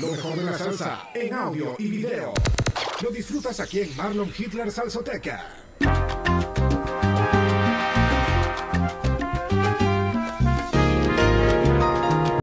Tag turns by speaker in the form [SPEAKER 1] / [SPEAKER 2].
[SPEAKER 1] Lo mejor de la salsa en audio y video. Lo disfrutas aquí en Marlon Hitler Salsoteca.